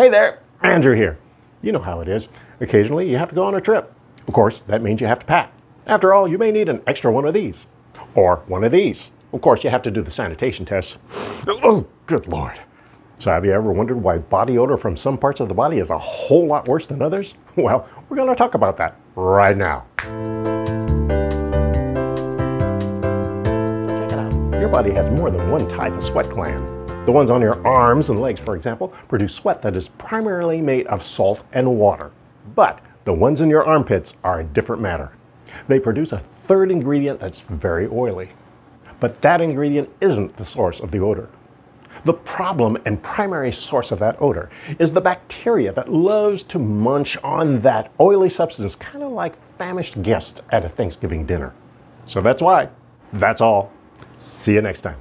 Hey there, Andrew here. You know how it is. Occasionally you have to go on a trip. Of course, that means you have to pack. After all, you may need an extra one of these or one of these. Of course, you have to do the sanitation test. Oh, good lord. So, have you ever wondered why body odor from some parts of the body is a whole lot worse than others? Well, we're going to talk about that right now. So, check it out. Your body has more than one type of sweat gland. The ones on your arms and legs, for example, produce sweat that is primarily made of salt and water. But the ones in your armpits are a different matter. They produce a third ingredient that's very oily. But that ingredient isn't the source of the odor. The problem and primary source of that odor is the bacteria that loves to munch on that oily substance, kind of like famished guests at a Thanksgiving dinner. So that's why. That's all. See you next time.